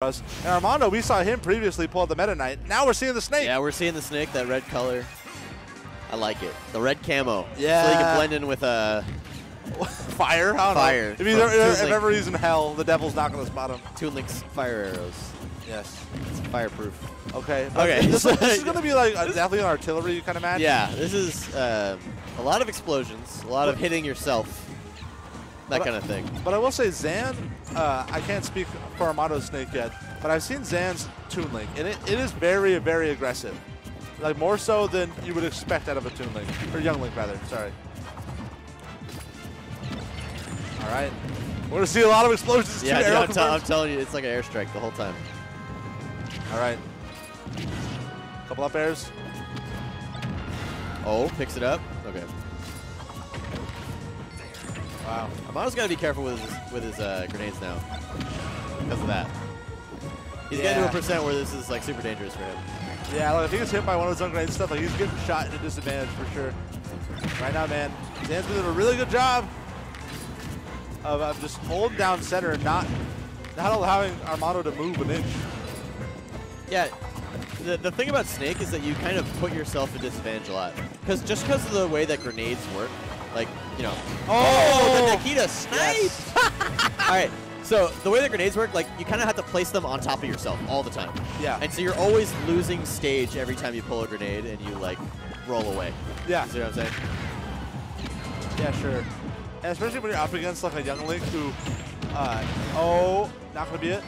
us. And Armando, we saw him previously pull the Meta Knight. Now we're seeing the Snake. Yeah, we're seeing the snake, that red color. I like it. The red camo. Yeah. So you can blend in with uh, Fire? I Fire. If, he's, From if ever he's in hell, the devil's not going to spot him. Toon Link's fire arrows. Yes. It's fireproof. Okay. Okay, This, this is going to be like a, definitely an artillery kind of match. Yeah, this is um, a lot of explosions, a lot of hitting yourself, that But- kind of thing. But I will say Zan, uh, I can't speak for Armando's Snake yet, but I've seen Zan's Toon Link, and it, it is very, very aggressive. Like more so than you would expect out of a Toon Link, or Young Link rather, sorry. All right. We're going to see a lot of explosions Yeah, dude, I'm, I'm telling you, it's like an airstrike the whole time. All right. Couple up airs. Oh, picks it up. Okay. Wow. Armando's got to be careful with his, with his uh, grenades now because of that. He's getting to a percent where this is like super dangerous for him. Yeah, like if he gets hit by one of his own grenade stuff, like he's getting shot at a disadvantage for sure. Right now, man, Zan's been doing a really good job of, of just holding down center and not not allowing Armando to move an inch. Yeah, the, the thing about Snake is that you kind of put yourself at disadvantage a lot. Because just because of the way that grenades work, like, you know. Oh! the Nikita snipe! Yes. all right, so the way the grenades work, like, you kind of have to place them on top of yourself all the time. Yeah. And so you're always losing stage every time you pull a grenade and you, like, roll away. Yeah. You see what I'm saying? Yeah, sure. And especially when you're up against like a young Link who, uh, oh, not gonna be it.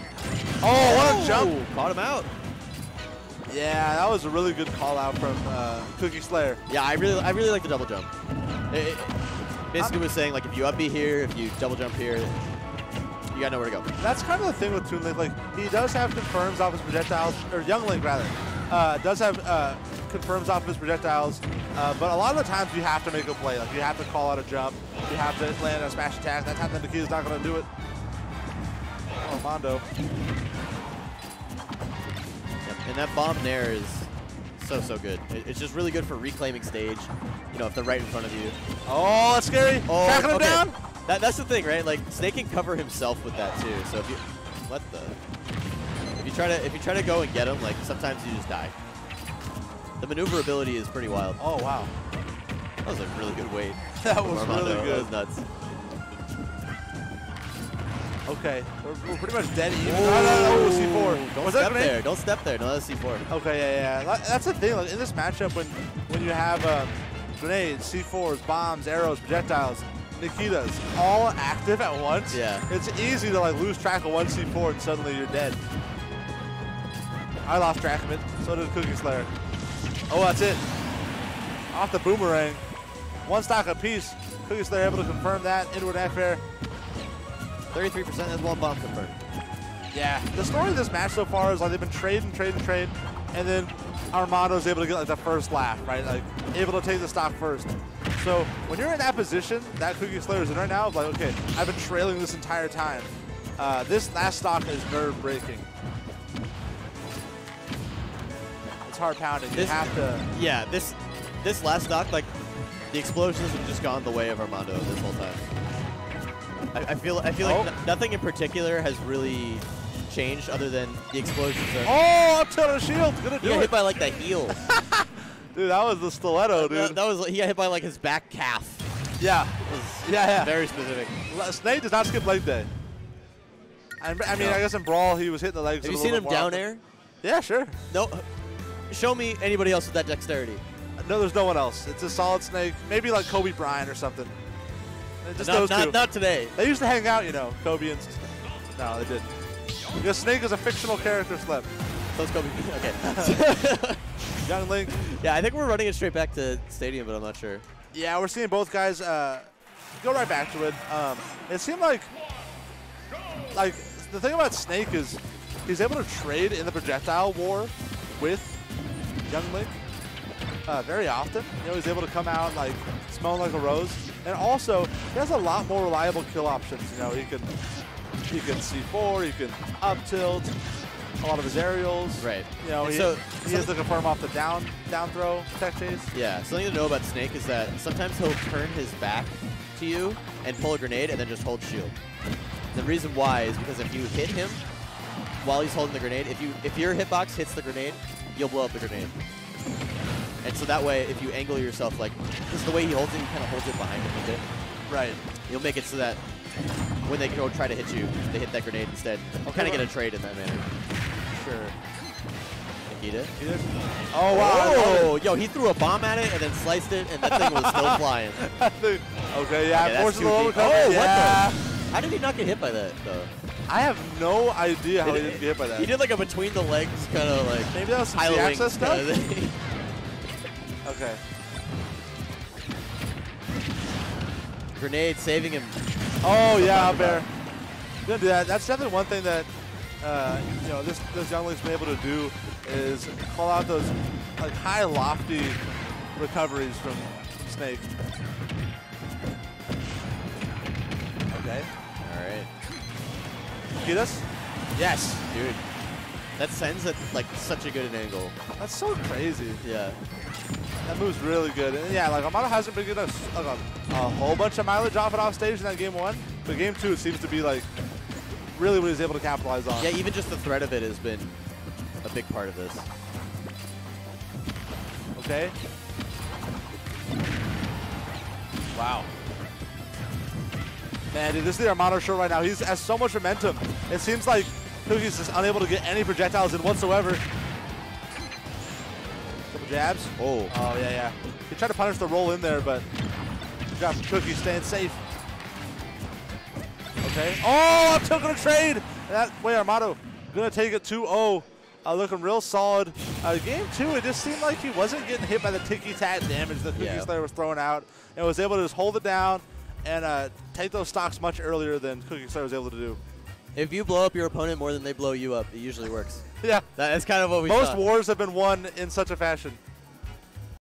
Oh, what a jump! Caught him out. Yeah, that was a really good call out from uh, Cookie Slayer. Yeah, I really, I really like the double jump. It, it basically was saying like if you up B here, if you double jump here, you got nowhere to go. That's kind of the thing with Toon Link. Like he does have confirms off his projectiles, or Young Link rather, uh, does have uh, confirms off his projectiles. Uh, but a lot of the times you have to make a play. Like you have to call out a jump, you have to land a smash attack. That time the is not going to do it. Oh, Mondo. Yep. And that bomb nair is so so good. It, it's just really good for reclaiming stage. You know, if they're right in front of you. Oh, that's scary. Oh, him okay. down. That, that's the thing, right? Like Snake can cover himself with that too. So if you what the if you try to if you try to go and get him, like sometimes you just die. The maneuverability is pretty wild. Oh wow, That was a really good weight. that was Armando. really That good. was nuts. Okay, we're, we're pretty much dead even. No, no, no, no, C4. Don't Was step there. Don't step there. No, that's C4. Okay, yeah, yeah. That's the thing. Like, in this matchup, when when you have um, grenades, C4s, bombs, arrows, projectiles, Nikitas, all active at once, Yeah. it's easy to like lose track of one C4 and suddenly you're dead. I lost track of it. So did Cookie Slayer. Oh, that's it. Off the boomerang. One stock apiece. Cookie Slayer able to confirm that. Inward F air. 33% has one bomb confirmed. Yeah. The story of this match so far is like they've been trading, trading, trading, and then Armando's able to get like the first laugh, right? Like able to take the stock first. So when you're in that position, that Cookie Slayer's in right now, like okay, I've been trailing this entire time. Uh, this last stock is nerve breaking. It's hard pounding. You have to. Yeah, this this last stock, like the explosions have just gone the way of Armando this whole time. I, I feel I feel like Oh. n- nothing in particular has really changed other than the explosions. Are, Oh, up tilt shield. Gonna he got it. hit by like the heel. Dude, that was the stiletto, dude. that was he got hit by like his back calf. yeah. Yeah, yeah. very specific. Snake does not skip leg day. I, I mean, No. I guess in Brawl he was hitting the legs. Have you seen him down air? Yeah, sure. No. Show me anybody else with that dexterity. No, there's no one else. It's a solid Snake. Maybe like Kobe Bryant or something. Just not, those not, two. not today. They used to hang out, you know, Kobe and. No, they didn't. Because Snake is a fictional character, Slip. So it's Kobe. Okay. Young Link. yeah, I think we're running it straight back to stadium, but I'm not sure. Yeah, we're seeing both guys uh, go right back to it. Um, it seemed like, like the thing about Snake is he's able to trade in the projectile war with Young Link uh, very often. You know, he's able to come out like smelling like a rose, and also he has a lot more reliable kill options. You know, he can he can C4, he can up tilt. A lot of his aerials, Right. You know, And he, so- he has to confirm off the down down throw tech chase. Yeah, something to know about Snake is that sometimes he'll turn his back to you and pull a grenade and then just hold shield. The reason why is because if you hit him, while he's holding the grenade, if you if your hitbox hits the grenade, you'll blow up the grenade. And so that way, if you angle yourself like, because the way he holds it, he kind of holds it behind him a bit. Right. You'll make it so that when they go try to hit you, they hit that grenade instead. I'll kind of get a trade in that manner. Sure. Did? Oh, wow. Oh, yo, he threw a bomb at it and then sliced it, and that thing was still flying. okay, yeah. Okay, that's forces too the low deep. recovery. Oh, what the- How did he not get hit by that, though? I have no idea how he didn't get hit by that. He did like a between the legs kind of like Maybe that was some access stuff? Okay. Grenade saving him. Oh yeah, up there. Gonna do that. That's definitely one thing that uh, you know this this Young Link's been able to do is call out those like high lofty recoveries from Snake. Okay. All right, Get us? Yes. dude. That sends at like such a good an angle. That's so crazy. Yeah. That move's really good. And yeah, like Armando hasn't been getting a, like a, a whole bunch of mileage off and off stage in that game one, but game two it seems to be like really what he's able to capitalize on. Yeah, even just the threat of it has been a big part of this. Okay. Wow. Man, dude, this is the Armando show right now. He has so much momentum. It seems like Cookie's just unable to get any projectiles in whatsoever. Jabs. Oh. Oh, yeah, yeah. He tried to punish the roll in there, but good job Cookie staying safe. Okay. Oh, I'm going to trade. And that way, Armando going to take it 2-0. Uh, looking real solid. Uh, game two, it just seemed like he wasn't getting hit by the ticky-tack damage that Cookie Yeah. Slayer was throwing out and was able to just hold it down and uh, take those stocks much earlier than Cookie Slayer was able to do. If you blow up your opponent more than they blow you up, it usually works. Yeah. That's kind of what we Most saw. wars have been won in such a fashion.